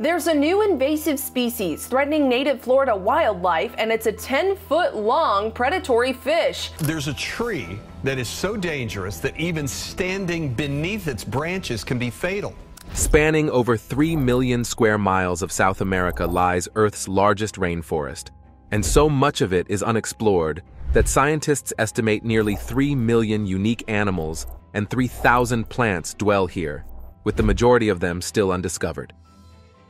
There's a new invasive species threatening native Florida wildlife, and it's a 10 foot long predatory fish. There's a tree that is so dangerous that even standing beneath its branches can be fatal. Spanning over 3 million square miles of South America lies Earth's largest rainforest, and so much of it is unexplored that scientists estimate nearly 3 million unique animals and 3,000 plants dwell here, with the majority of them still undiscovered.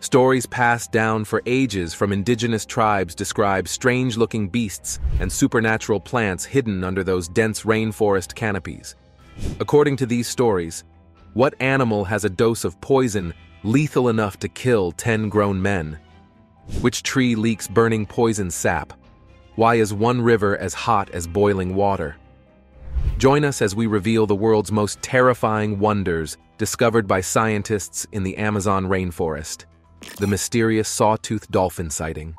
Stories passed down for ages from indigenous tribes describe strange-looking beasts and supernatural plants hidden under those dense rainforest canopies. According to these stories, what animal has a dose of poison lethal enough to kill 10 grown men? Which tree leaks burning poison sap? Why is one river as hot as boiling water? Join us as we reveal the world's most terrifying wonders discovered by scientists in the Amazon rainforest the mysterious sawtooth dolphin sighting.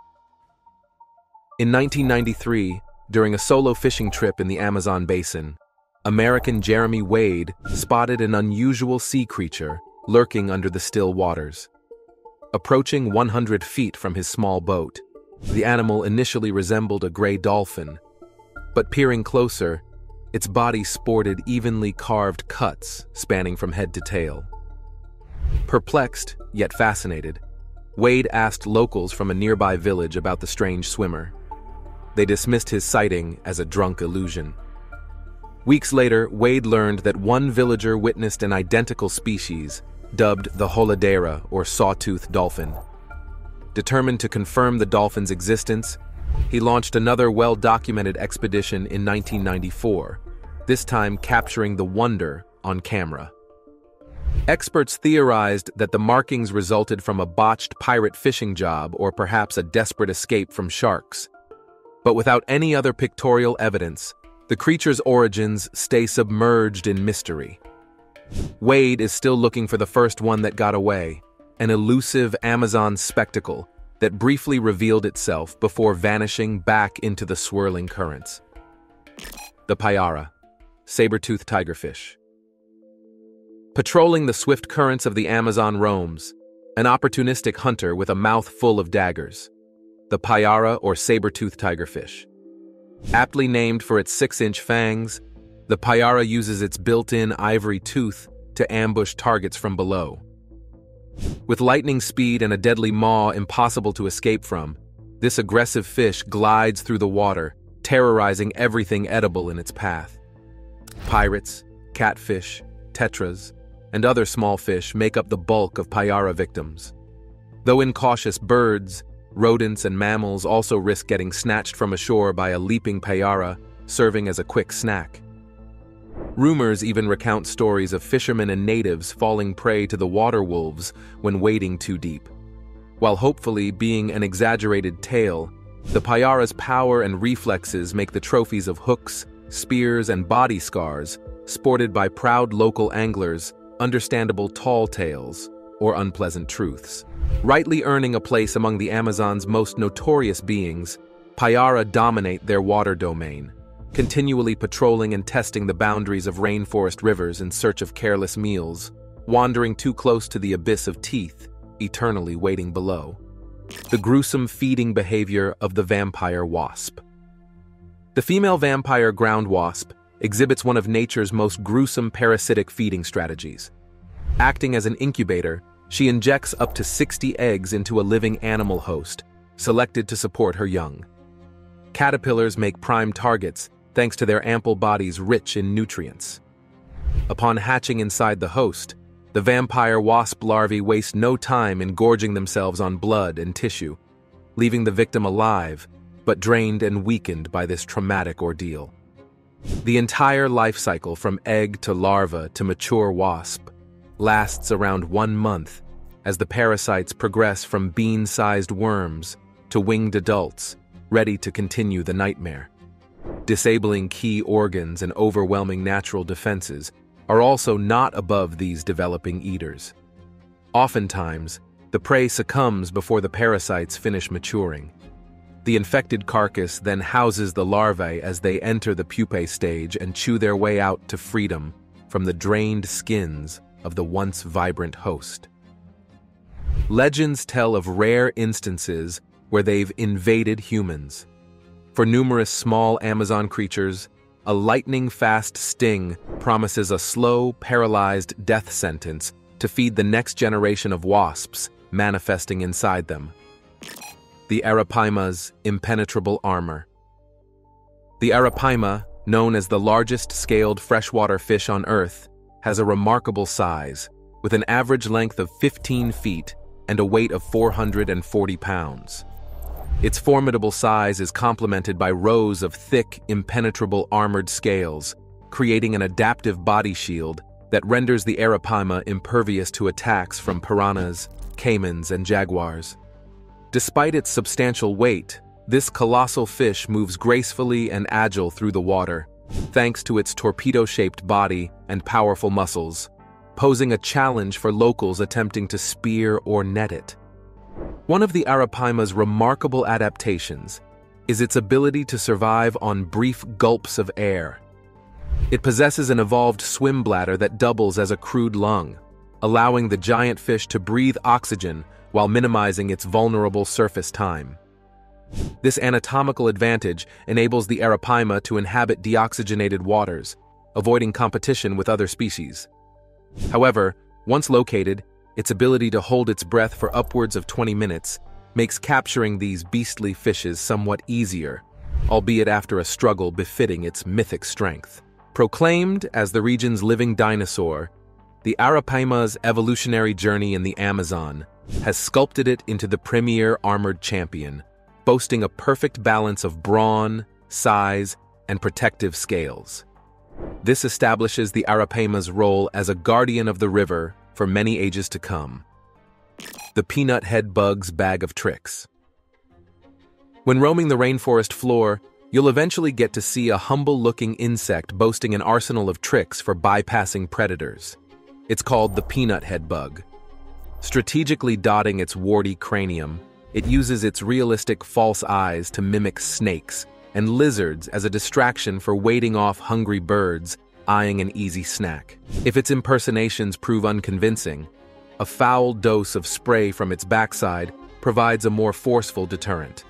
In 1993, during a solo fishing trip in the Amazon basin, American Jeremy Wade spotted an unusual sea creature lurking under the still waters. Approaching 100 feet from his small boat, the animal initially resembled a gray dolphin, but peering closer, its body sported evenly carved cuts spanning from head to tail. Perplexed, yet fascinated, Wade asked locals from a nearby village about the strange swimmer. They dismissed his sighting as a drunk illusion. Weeks later, Wade learned that one villager witnessed an identical species, dubbed the Holadeira or sawtooth dolphin. Determined to confirm the dolphin's existence, he launched another well-documented expedition in 1994, this time capturing the wonder on camera. Experts theorized that the markings resulted from a botched pirate fishing job or perhaps a desperate escape from sharks. But without any other pictorial evidence, the creature's origins stay submerged in mystery. Wade is still looking for the first one that got away, an elusive Amazon spectacle that briefly revealed itself before vanishing back into the swirling currents. The Payara, saber-toothed tigerfish. Patrolling the swift currents of the Amazon roams, an opportunistic hunter with a mouth full of daggers, the Payara or saber-toothed tigerfish. Aptly named for its six-inch fangs, the Payara uses its built-in ivory tooth to ambush targets from below. With lightning speed and a deadly maw impossible to escape from, this aggressive fish glides through the water, terrorizing everything edible in its path. Pirates, catfish, tetras, and other small fish make up the bulk of Payara victims. Though incautious birds, rodents, and mammals also risk getting snatched from ashore by a leaping Payara, serving as a quick snack. Rumors even recount stories of fishermen and natives falling prey to the water wolves when wading too deep. While hopefully being an exaggerated tale, the Payara's power and reflexes make the trophies of hooks, spears, and body scars, sported by proud local anglers, understandable tall tales, or unpleasant truths. Rightly earning a place among the Amazon's most notorious beings, Payara dominate their water domain, continually patrolling and testing the boundaries of rainforest rivers in search of careless meals, wandering too close to the abyss of teeth, eternally waiting below. The gruesome feeding behavior of the vampire wasp. The female vampire ground wasp exhibits one of nature's most gruesome parasitic feeding strategies. Acting as an incubator, she injects up to 60 eggs into a living animal host, selected to support her young. Caterpillars make prime targets thanks to their ample bodies rich in nutrients. Upon hatching inside the host, the vampire wasp larvae waste no time in gorging themselves on blood and tissue, leaving the victim alive, but drained and weakened by this traumatic ordeal. The entire life cycle from egg to larva to mature wasp lasts around one month as the parasites progress from bean-sized worms to winged adults, ready to continue the nightmare. Disabling key organs and overwhelming natural defenses are also not above these developing eaters. Oftentimes, the prey succumbs before the parasites finish maturing, the infected carcass then houses the larvae as they enter the pupae stage and chew their way out to freedom from the drained skins of the once vibrant host. Legends tell of rare instances where they've invaded humans. For numerous small Amazon creatures, a lightning-fast sting promises a slow, paralyzed death sentence to feed the next generation of wasps manifesting inside them. The Arapaima's impenetrable armor. The Arapaima, known as the largest scaled freshwater fish on Earth, has a remarkable size, with an average length of 15 feet and a weight of 440 pounds. Its formidable size is complemented by rows of thick, impenetrable armored scales, creating an adaptive body shield that renders the arapaima impervious to attacks from piranhas, caimans, and jaguars. Despite its substantial weight, this colossal fish moves gracefully and agile through the water, thanks to its torpedo-shaped body and powerful muscles, posing a challenge for locals attempting to spear or net it. One of the Arapaima's remarkable adaptations is its ability to survive on brief gulps of air. It possesses an evolved swim bladder that doubles as a crude lung, allowing the giant fish to breathe oxygen while minimizing its vulnerable surface time. This anatomical advantage enables the arapaima to inhabit deoxygenated waters, avoiding competition with other species. However, once located, its ability to hold its breath for upwards of 20 minutes makes capturing these beastly fishes somewhat easier, albeit after a struggle befitting its mythic strength. Proclaimed as the region's living dinosaur, the Arapaima's evolutionary journey in the Amazon has sculpted it into the premier armored champion, boasting a perfect balance of brawn, size, and protective scales. This establishes the Arapaima's role as a guardian of the river for many ages to come. The Peanut Head Bug's Bag of Tricks When roaming the rainforest floor, you'll eventually get to see a humble-looking insect boasting an arsenal of tricks for bypassing predators. It's called the Peanut Head Bug. Strategically dotting its warty cranium, it uses its realistic false eyes to mimic snakes and lizards as a distraction for waiting off hungry birds eyeing an easy snack. If its impersonations prove unconvincing, a foul dose of spray from its backside provides a more forceful deterrent.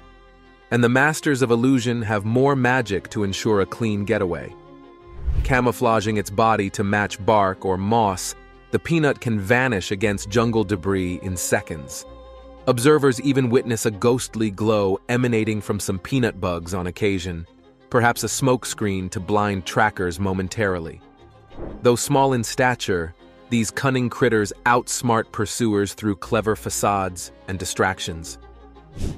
And the masters of illusion have more magic to ensure a clean getaway. Camouflaging its body to match bark or moss, the peanut can vanish against jungle debris in seconds. Observers even witness a ghostly glow emanating from some peanut bugs on occasion, perhaps a smokescreen to blind trackers momentarily. Though small in stature, these cunning critters outsmart pursuers through clever facades and distractions.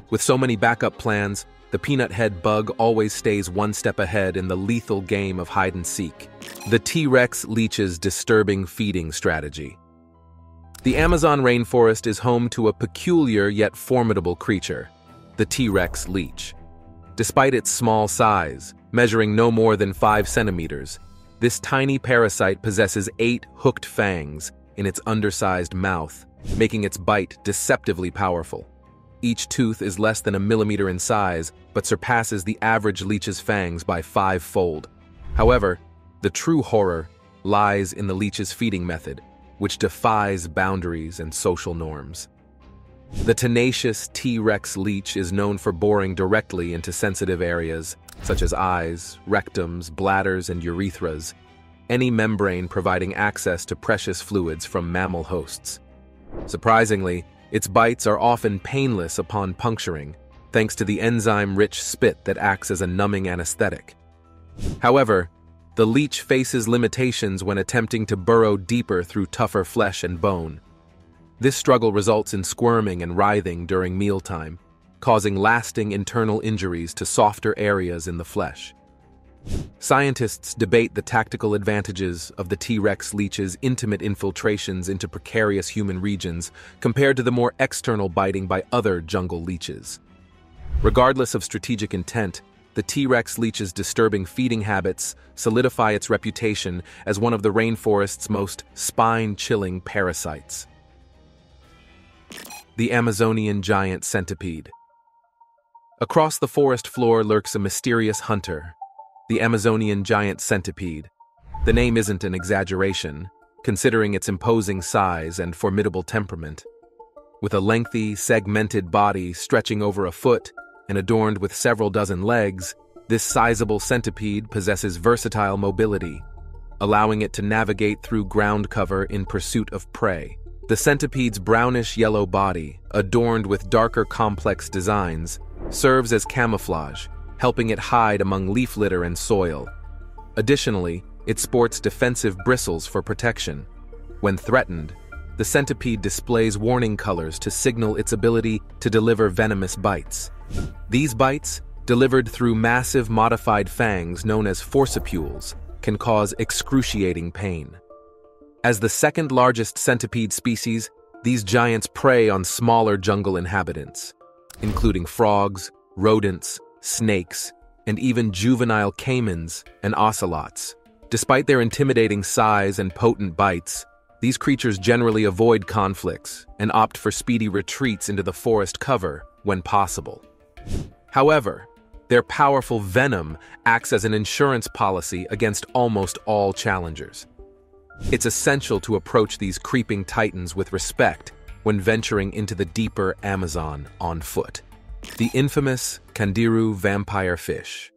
With so many backup plans, the peanut head bug always stays one step ahead in the lethal game of hide and seek. The T-Rex leech's disturbing feeding strategy. The Amazon rainforest is home to a peculiar yet formidable creature, the T-Rex leech. Despite its small size, measuring no more than 5 centimeters, this tiny parasite possesses eight hooked fangs in its undersized mouth, making its bite deceptively powerful. Each tooth is less than a millimeter in size, but surpasses the average leech's fangs by five-fold. However, the true horror lies in the leech's feeding method, which defies boundaries and social norms. The tenacious T-Rex leech is known for boring directly into sensitive areas, such as eyes, rectums, bladders, and urethras, any membrane providing access to precious fluids from mammal hosts. Surprisingly, its bites are often painless upon puncturing, thanks to the enzyme-rich spit that acts as a numbing anesthetic. However, the leech faces limitations when attempting to burrow deeper through tougher flesh and bone, this struggle results in squirming and writhing during mealtime, causing lasting internal injuries to softer areas in the flesh. Scientists debate the tactical advantages of the T-Rex leech's intimate infiltrations into precarious human regions compared to the more external biting by other jungle leeches. Regardless of strategic intent, the T-Rex leech's disturbing feeding habits solidify its reputation as one of the rainforest's most spine-chilling parasites the Amazonian giant centipede. Across the forest floor lurks a mysterious hunter, the Amazonian giant centipede. The name isn't an exaggeration, considering its imposing size and formidable temperament. With a lengthy, segmented body stretching over a foot and adorned with several dozen legs, this sizable centipede possesses versatile mobility, allowing it to navigate through ground cover in pursuit of prey. The centipede's brownish-yellow body, adorned with darker complex designs, serves as camouflage, helping it hide among leaf litter and soil. Additionally, it sports defensive bristles for protection. When threatened, the centipede displays warning colors to signal its ability to deliver venomous bites. These bites, delivered through massive modified fangs known as forcipules, can cause excruciating pain. As the second largest centipede species, these giants prey on smaller jungle inhabitants, including frogs, rodents, snakes, and even juvenile caimans and ocelots. Despite their intimidating size and potent bites, these creatures generally avoid conflicts and opt for speedy retreats into the forest cover when possible. However, their powerful venom acts as an insurance policy against almost all challengers. It's essential to approach these creeping titans with respect when venturing into the deeper Amazon on foot. The infamous Candiru vampire fish.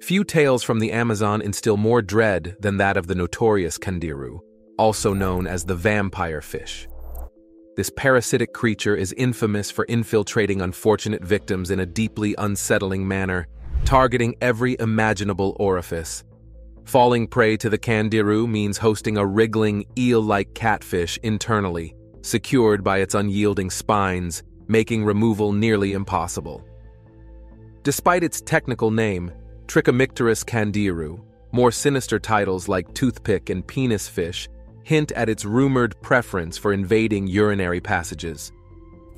Few tales from the Amazon instill more dread than that of the notorious Candiru, also known as the vampire fish. This parasitic creature is infamous for infiltrating unfortunate victims in a deeply unsettling manner, targeting every imaginable orifice. Falling prey to the candiru means hosting a wriggling, eel-like catfish internally, secured by its unyielding spines, making removal nearly impossible. Despite its technical name, Trichomycterus candiru, more sinister titles like toothpick and penis fish hint at its rumored preference for invading urinary passages.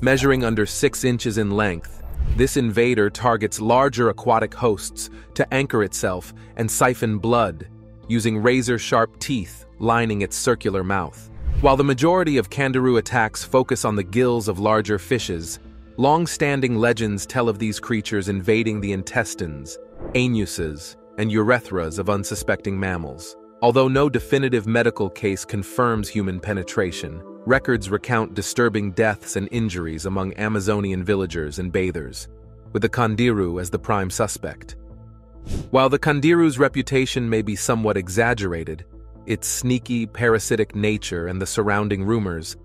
Measuring under six inches in length, this invader targets larger aquatic hosts to anchor itself and siphon blood, using razor-sharp teeth lining its circular mouth. While the majority of candiru attacks focus on the gills of larger fishes, long-standing legends tell of these creatures invading the intestines, anuses, and urethras of unsuspecting mammals. Although no definitive medical case confirms human penetration, records recount disturbing deaths and injuries among Amazonian villagers and bathers, with the Candiru as the prime suspect. While the Candiru's reputation may be somewhat exaggerated, its sneaky, parasitic nature and the surrounding rumors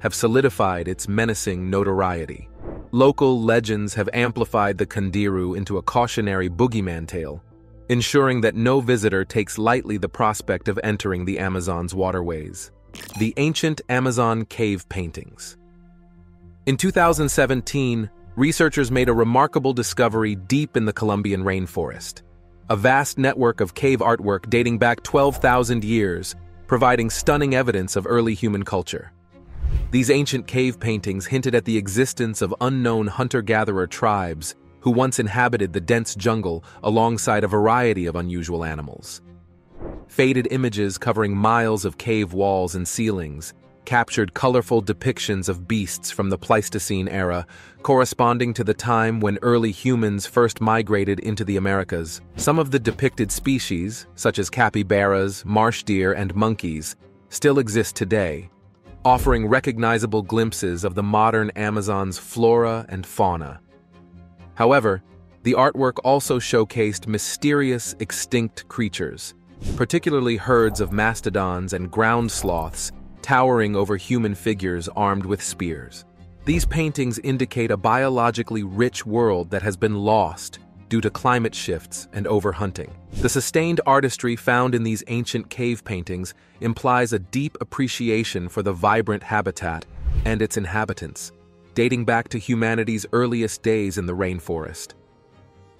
have solidified its menacing notoriety. Local legends have amplified the Candiru into a cautionary boogeyman tale, ensuring that no visitor takes lightly the prospect of entering the Amazon's waterways. The Ancient Amazon Cave Paintings In 2017, researchers made a remarkable discovery deep in the Colombian rainforest. A vast network of cave artwork dating back 12,000 years, providing stunning evidence of early human culture. These ancient cave paintings hinted at the existence of unknown hunter-gatherer tribes who once inhabited the dense jungle alongside a variety of unusual animals. Faded images covering miles of cave walls and ceilings captured colorful depictions of beasts from the Pleistocene era, corresponding to the time when early humans first migrated into the Americas. Some of the depicted species, such as capybaras, marsh deer, and monkeys, still exist today, offering recognizable glimpses of the modern Amazon's flora and fauna. However, the artwork also showcased mysterious extinct creatures, particularly herds of mastodons and ground sloths towering over human figures armed with spears. These paintings indicate a biologically rich world that has been lost due to climate shifts and overhunting. The sustained artistry found in these ancient cave paintings implies a deep appreciation for the vibrant habitat and its inhabitants, dating back to humanity's earliest days in the rainforest.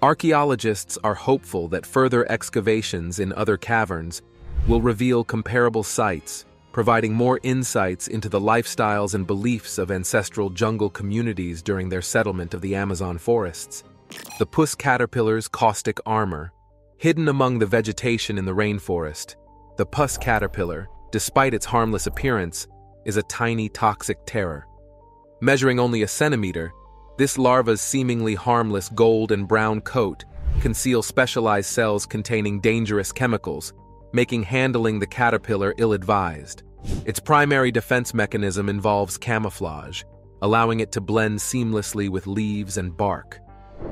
Archaeologists are hopeful that further excavations in other caverns will reveal comparable sites, providing more insights into the lifestyles and beliefs of ancestral jungle communities during their settlement of the Amazon forests. The puss caterpillar's caustic armor. Hidden among the vegetation in the rainforest, the puss caterpillar, despite its harmless appearance, is a tiny toxic terror. Measuring only a centimeter, this larva's seemingly harmless gold and brown coat conceal specialized cells containing dangerous chemicals, making handling the caterpillar ill-advised. Its primary defense mechanism involves camouflage, allowing it to blend seamlessly with leaves and bark.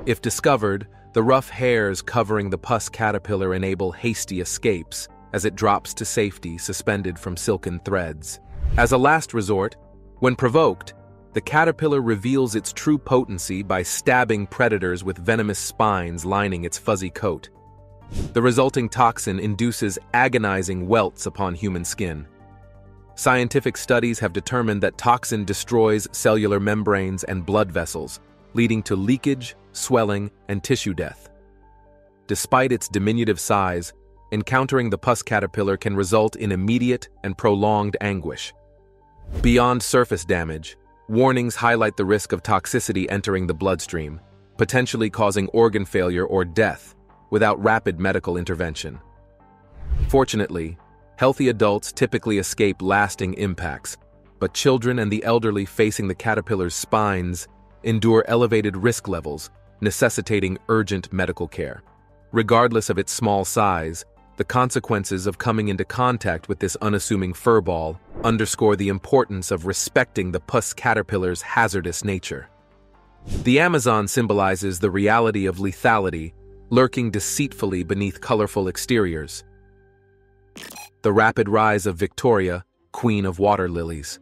If discovered, the rough hairs covering the pus caterpillar enable hasty escapes as it drops to safety suspended from silken threads. As a last resort, when provoked, the caterpillar reveals its true potency by stabbing predators with venomous spines lining its fuzzy coat. The resulting toxin induces agonizing welts upon human skin. Scientific studies have determined that toxin destroys cellular membranes and blood vessels, leading to leakage, swelling, and tissue death. Despite its diminutive size, encountering the pus caterpillar can result in immediate and prolonged anguish. Beyond surface damage, warnings highlight the risk of toxicity entering the bloodstream, potentially causing organ failure or death without rapid medical intervention. Fortunately, healthy adults typically escape lasting impacts, but children and the elderly facing the caterpillar's spines endure elevated risk levels, necessitating urgent medical care. Regardless of its small size, the consequences of coming into contact with this unassuming furball underscore the importance of respecting the pus caterpillar's hazardous nature. The Amazon symbolizes the reality of lethality lurking deceitfully beneath colorful exteriors. The rapid rise of Victoria, Queen of Water Lilies.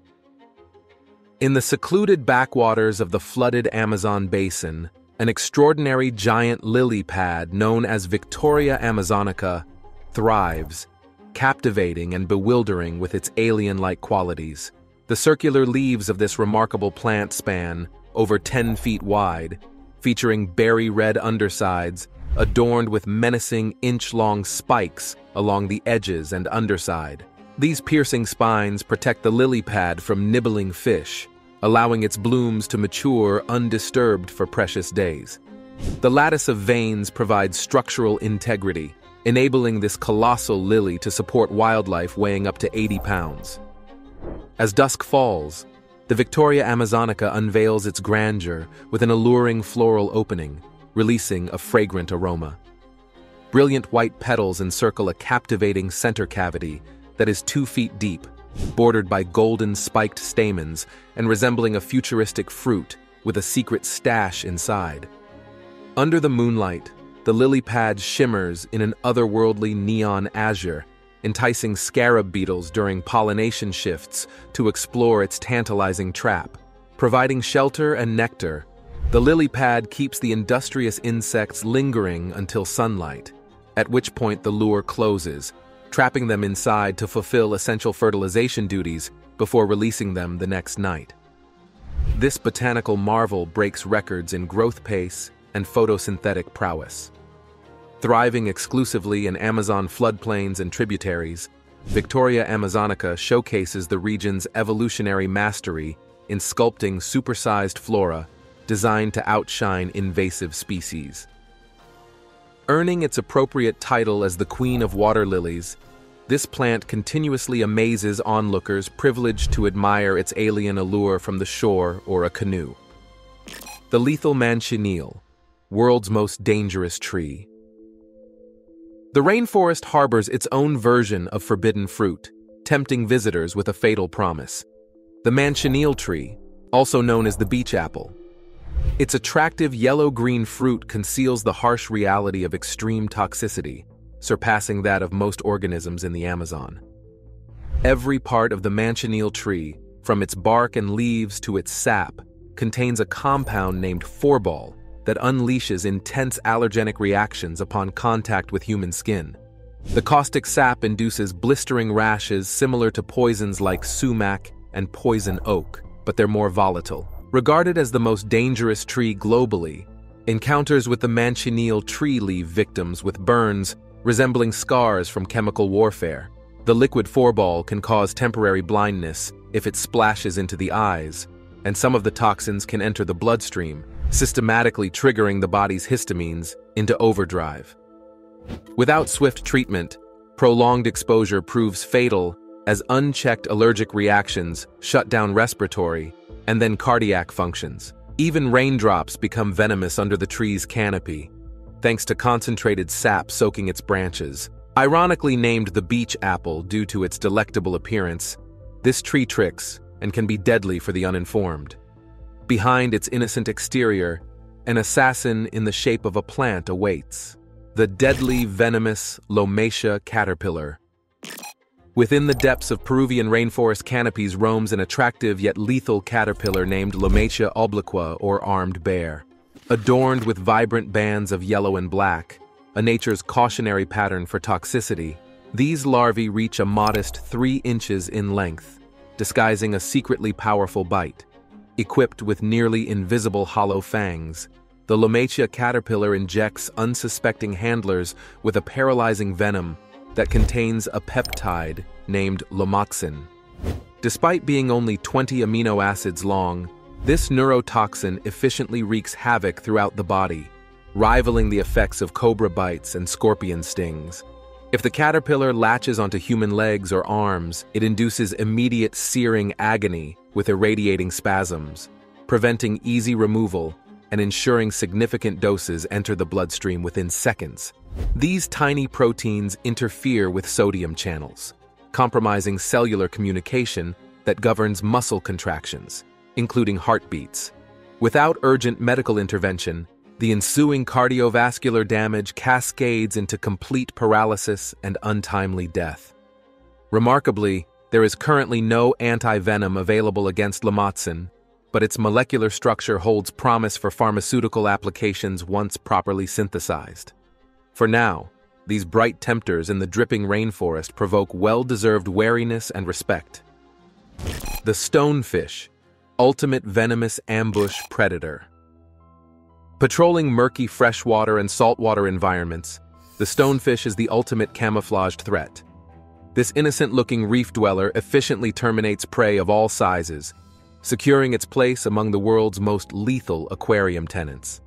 In the secluded backwaters of the flooded Amazon basin, an extraordinary giant lily pad known as Victoria amazonica thrives, captivating and bewildering with its alien-like qualities. The circular leaves of this remarkable plant span, over 10 feet wide, featuring berry red undersides, adorned with menacing inch-long spikes along the edges and underside. These piercing spines protect the lily pad from nibbling fish, allowing its blooms to mature undisturbed for precious days. The lattice of veins provides structural integrity, enabling this colossal lily to support wildlife weighing up to 80 pounds. As dusk falls, the Victoria Amazonica unveils its grandeur with an alluring floral opening, releasing a fragrant aroma. Brilliant white petals encircle a captivating center cavity that is two feet deep, bordered by golden spiked stamens and resembling a futuristic fruit with a secret stash inside. Under the moonlight, the lily pad shimmers in an otherworldly neon azure, enticing scarab beetles during pollination shifts to explore its tantalizing trap. Providing shelter and nectar, the lily pad keeps the industrious insects lingering until sunlight, at which point the lure closes, trapping them inside to fulfill essential fertilization duties before releasing them the next night. This botanical marvel breaks records in growth pace and photosynthetic prowess. Thriving exclusively in Amazon floodplains and tributaries, Victoria Amazonica showcases the region's evolutionary mastery in sculpting supersized flora designed to outshine invasive species. Earning its appropriate title as the Queen of Water Lilies, this plant continuously amazes onlookers privileged to admire its alien allure from the shore or a canoe. The lethal manchineel, world's most dangerous tree, the rainforest harbors its own version of forbidden fruit, tempting visitors with a fatal promise. The manchineel tree, also known as the beach apple. Its attractive yellow-green fruit conceals the harsh reality of extreme toxicity, surpassing that of most organisms in the Amazon. Every part of the manchineel tree, from its bark and leaves to its sap, contains a compound named phorbol, that unleashes intense allergenic reactions upon contact with human skin. The caustic sap induces blistering rashes similar to poisons like sumac and poison oak, but they're more volatile. Regarded as the most dangerous tree globally, encounters with the manchineel tree leave victims with burns resembling scars from chemical warfare. The liquid phorbol can cause temporary blindness if it splashes into the eyes, and some of the toxins can enter the bloodstream, systematically triggering the body's histamines into overdrive. Without swift treatment, prolonged exposure proves fatal as unchecked allergic reactions shut down respiratory and then cardiac functions. Even raindrops become venomous under the tree's canopy, thanks to concentrated sap soaking its branches. Ironically named the beach apple due to its delectable appearance, This tree tricks and can be deadly for the uninformed. Behind its innocent exterior, an assassin in the shape of a plant awaits the deadly venomous Lomatia caterpillar. Within the depths of Peruvian rainforest canopies roams an attractive yet lethal caterpillar named Lomatia obliqua or armed bear. Adorned with vibrant bands of yellow and black, a nature's cautionary pattern for toxicity, these larvae reach a modest three inches in length, disguising a secretly powerful bite. Equipped with nearly invisible hollow fangs, the Lomatia caterpillar injects unsuspecting handlers with a paralyzing venom that contains a peptide named lomoxin. Despite being only 20 amino acids long, this neurotoxin efficiently wreaks havoc throughout the body, rivaling the effects of cobra bites and scorpion stings. If the caterpillar latches onto human legs or arms, it induces immediate searing agony with irradiating spasms, preventing easy removal and ensuring significant doses enter the bloodstream within seconds. These tiny proteins interfere with sodium channels, compromising cellular communication that governs muscle contractions, including heartbeats. Without urgent medical intervention, the ensuing cardiovascular damage cascades into complete paralysis and untimely death. Remarkably, there is currently no anti-venom available against Lomoxin, but its molecular structure holds promise for pharmaceutical applications once properly synthesized. For now, these bright tempters in the dripping rainforest provoke well-deserved wariness and respect. The stonefish, ultimate venomous ambush predator. Patrolling murky freshwater and saltwater environments, the stonefish is the ultimate camouflaged threat. This innocent-looking reef dweller efficiently terminates prey of all sizes, securing its place among the world's most lethal aquarium tenants.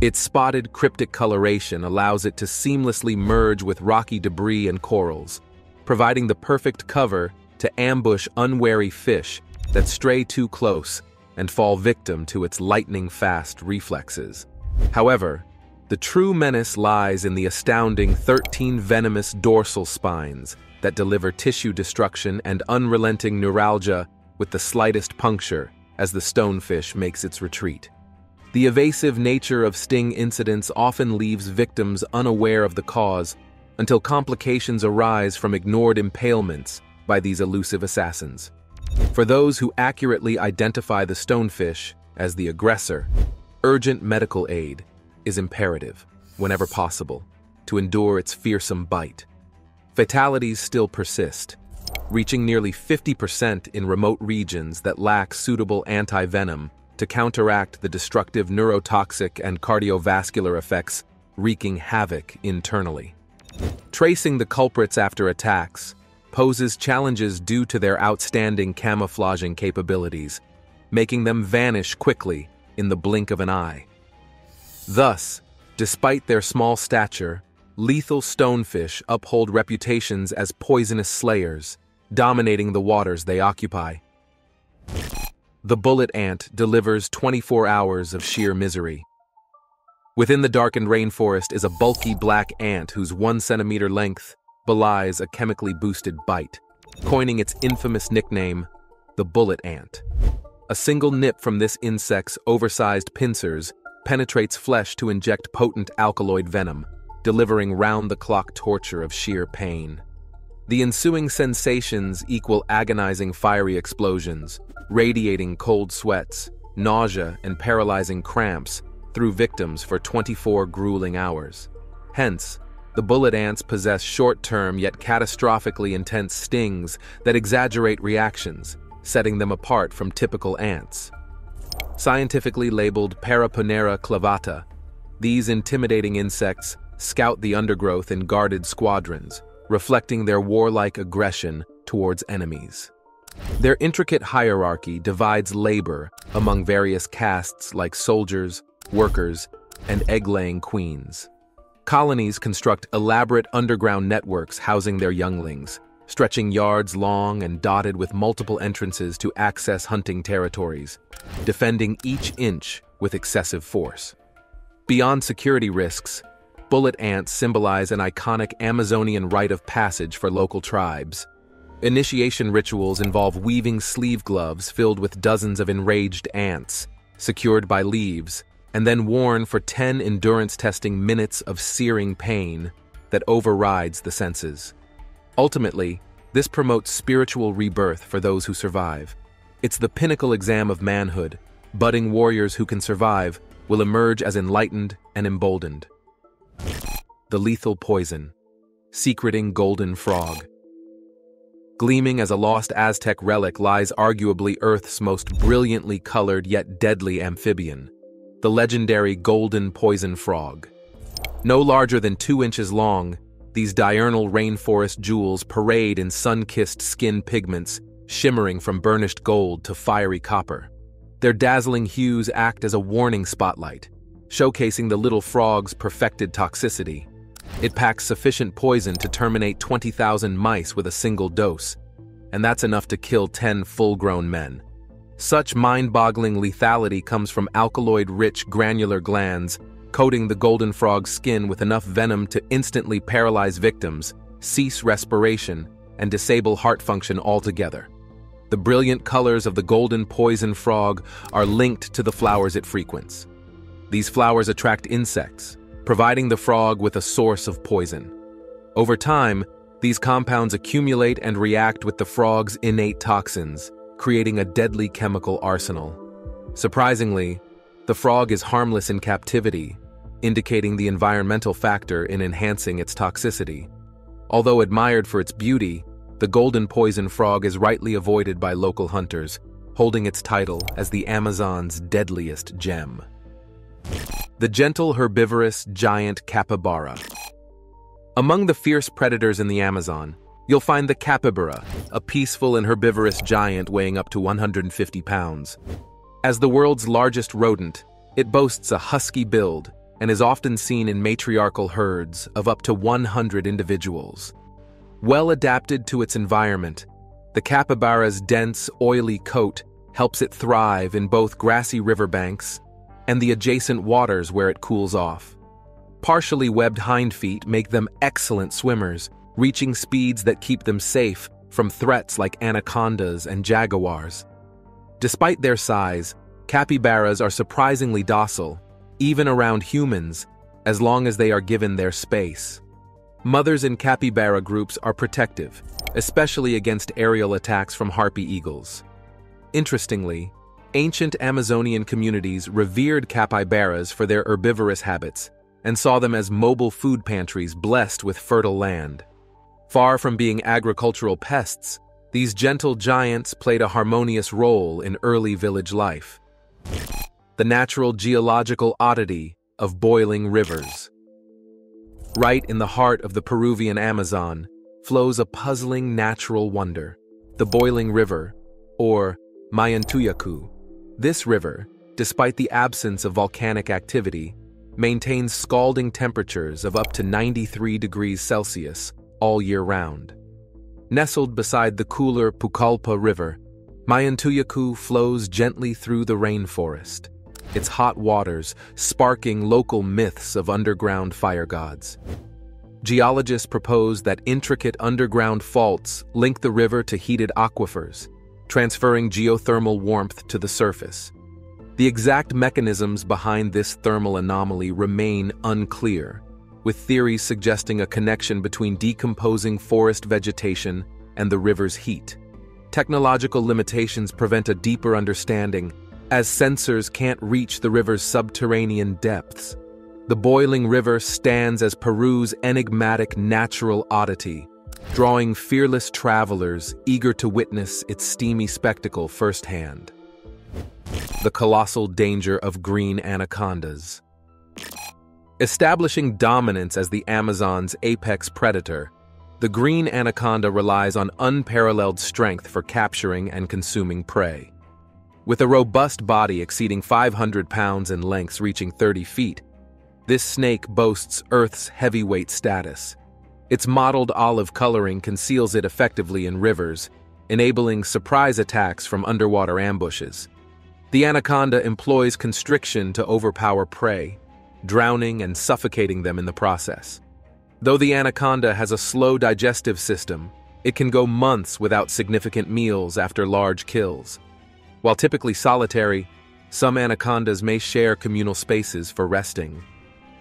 Its spotted cryptic coloration allows it to seamlessly merge with rocky debris and corals, providing the perfect cover to ambush unwary fish that stray too close and fall victim to its lightning-fast reflexes. However, the true menace lies in the astounding 13 venomous dorsal spines that deliver tissue destruction and unrelenting neuralgia with the slightest puncture as the stonefish makes its retreat. The evasive nature of sting incidents often leaves victims unaware of the cause until complications arise from ignored impalements by these elusive assassins. For those who accurately identify the stonefish as the aggressor, urgent medical aid is imperative, whenever possible, to endure its fearsome bite. Fatalities still persist, reaching nearly 50% in remote regions that lack suitable anti-venom to counteract the destructive neurotoxic and cardiovascular effects wreaking havoc internally. Tracing the culprits after attacks poses challenges due to their outstanding camouflaging capabilities, making them vanish quickly in the blink of an eye. Thus, despite their small stature, lethal stonefish uphold reputations as poisonous slayers, dominating the waters they occupy. The bullet ant delivers 24 hours of sheer misery. Within the darkened rainforest is a bulky black ant whose one centimeter length belies a chemically boosted bite, coining its infamous nickname, the bullet ant. A single nip from this insect's oversized pincers penetrates flesh to inject potent alkaloid venom, delivering round-the-clock torture of sheer pain. The ensuing sensations equal agonizing fiery explosions, radiating cold sweats, nausea, and paralyzing cramps through victims for 24 grueling hours. Hence, the bullet ants possess short-term yet catastrophically intense stings that exaggerate reactions, setting them apart from typical ants. Scientifically labeled Paraponera clavata, these intimidating insects scout the undergrowth in guarded squadrons, reflecting their warlike aggression towards enemies. Their intricate hierarchy divides labor among various castes like soldiers, workers, and egg-laying queens. Colonies construct elaborate underground networks housing their younglings, stretching yards long and dotted with multiple entrances to access hunting territories, defending each inch with excessive force. Beyond security risks, bullet ants symbolize an iconic Amazonian rite of passage for local tribes. Initiation rituals involve weaving sleeve gloves filled with dozens of enraged ants, secured by leaves, and then worn for 10 endurance testing minutes of searing pain that overrides the senses. Ultimately, this promotes spiritual rebirth for those who survive. It's the pinnacle exam of manhood. Budding warriors who can survive will emerge as enlightened and emboldened. The lethal poison. Secreting Golden Frog. Gleaming as a lost Aztec relic lies arguably Earth's most brilliantly colored yet deadly amphibian, the legendary golden poison frog. No larger than two inches long, these diurnal rainforest jewels parade in sun-kissed skin pigments, shimmering from burnished gold to fiery copper. Their dazzling hues act as a warning spotlight, showcasing the little frog's perfected toxicity. It packs sufficient poison to terminate 20,000 mice with a single dose, and that's enough to kill 10 full-grown men. Such mind-boggling lethality comes from alkaloid-rich granular glands coating the golden frog's skin with enough venom to instantly paralyze victims, cease respiration, and disable heart function altogether. The brilliant colors of the golden poison frog are linked to the flowers it frequents. These flowers attract insects, providing the frog with a source of poison. Over time, these compounds accumulate and react with the frog's innate toxins, creating a deadly chemical arsenal. Surprisingly, the frog is harmless in captivity, indicating the environmental factor in enhancing its toxicity. Although admired for its beauty, the golden poison frog is rightly avoided by local hunters, holding its title as the Amazon's deadliest gem. The gentle herbivorous giant capybara. Among the fierce predators in the Amazon, you'll find the capybara, a peaceful and herbivorous giant weighing up to 150 pounds. As the world's largest rodent, it boasts a husky build and is often seen in matriarchal herds of up to 100 individuals. Well adapted to its environment, the capybara's dense, oily coat helps it thrive in both grassy riverbanks and the adjacent waters where it cools off. Partially webbed hind feet make them excellent swimmers, reaching speeds that keep them safe from threats like anacondas and jaguars. Despite their size, capybaras are surprisingly docile, even around humans, as long as they are given their space. Mothers in capybara groups are protective, especially against aerial attacks from harpy eagles. Interestingly, ancient Amazonian communities revered capybaras for their herbivorous habits and saw them as mobile food pantries blessed with fertile land. Far from being agricultural pests, these gentle giants played a harmonious role in early village life. The natural geological oddity of boiling rivers. Right in the heart of the Peruvian Amazon flows a puzzling natural wonder, the Boiling River, or Mayantuyacu. This river, despite the absence of volcanic activity, maintains scalding temperatures of up to 93 degrees Celsius all year round. Nestled beside the cooler Pucallpa River, Mayantuyacu flows gently through the rainforest, its hot waters sparking local myths of underground fire gods. Geologists propose that intricate underground faults link the river to heated aquifers, transferring geothermal warmth to the surface. The exact mechanisms behind this thermal anomaly remain unclear, with theories suggesting a connection between decomposing forest vegetation and the river's heat. Technological limitations prevent a deeper understanding, as sensors can't reach the river's subterranean depths. The boiling river stands as Peru's enigmatic natural oddity, drawing fearless travelers eager to witness its steamy spectacle firsthand. The colossal danger of green anacondas. Establishing dominance as the Amazon's apex predator, the green anaconda relies on unparalleled strength for capturing and consuming prey. With a robust body exceeding 500 pounds and lengths reaching 30 feet, this snake boasts Earth's heavyweight status. Its mottled olive coloring conceals it effectively in rivers, enabling surprise attacks from underwater ambushes. The anaconda employs constriction to overpower prey, drowning and suffocating them in the process. Though the anaconda has a slow digestive system, It can go months without significant meals after large kills. While typically solitary, some anacondas may share communal spaces for resting.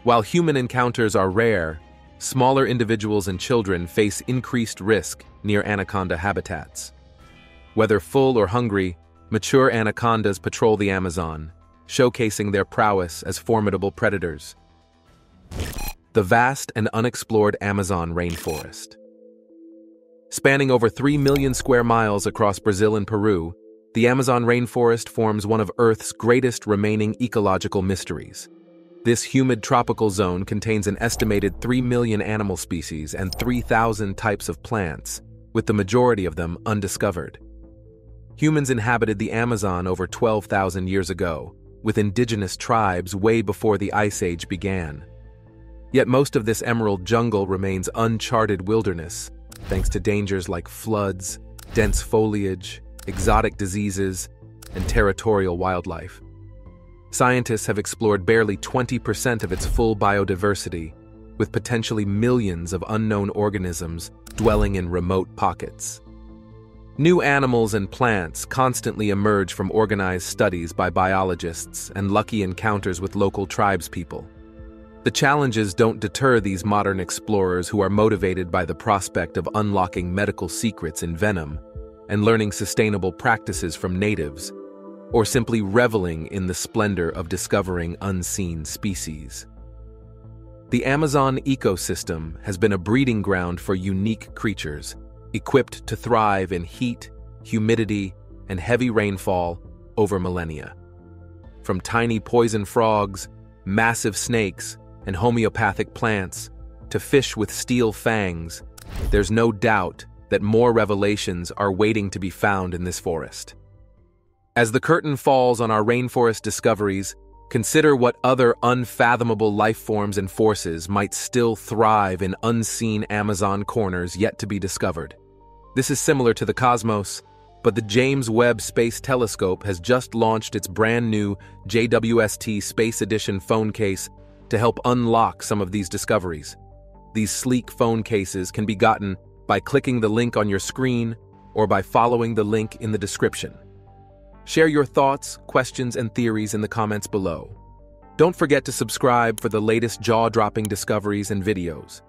While human encounters are rare, smaller individuals and children face increased risk near anaconda habitats. Whether full or hungry, mature anacondas patrol the Amazon, showcasing their prowess as formidable predators. The vast and unexplored Amazon rainforest. Spanning over 3 million square miles across Brazil and Peru, the Amazon rainforest forms one of Earth's greatest remaining ecological mysteries. This humid tropical zone contains an estimated 3 million animal species and 3,000 types of plants, with the majority of them undiscovered. Humans inhabited the Amazon over 12,000 years ago, with indigenous tribes way before the Ice Age began. Yet most of this emerald jungle remains uncharted wilderness, thanks to dangers like floods, dense foliage, exotic diseases, and territorial wildlife. Scientists have explored barely 20% of its full biodiversity, with potentially millions of unknown organisms dwelling in remote pockets. New animals and plants constantly emerge from organized studies by biologists and lucky encounters with local tribespeople. The challenges don't deter these modern explorers who are motivated by the prospect of unlocking medical secrets in venom and learning sustainable practices from natives, or simply reveling in the splendor of discovering unseen species. The Amazon ecosystem has been a breeding ground for unique creatures, equipped to thrive in heat, humidity, and heavy rainfall over millennia. From tiny poison frogs, massive snakes, and homeopathic plants, to fish with steel fangs, there's no doubt that more revelations are waiting to be found in this forest. As the curtain falls on our rainforest discoveries, consider what other unfathomable life forms and forces might still thrive in unseen Amazon corners yet to be discovered. This is similar to the cosmos, but the James Webb Space Telescope has just launched its brand new JWST Space Edition phone case to help unlock some of these discoveries. These sleek phone cases can be gotten by clicking the link on your screen or by following the link in the description. Share your thoughts, questions, and theories in the comments below. Don't forget to subscribe for the latest jaw-dropping discoveries and videos.